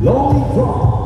Lonely Drop.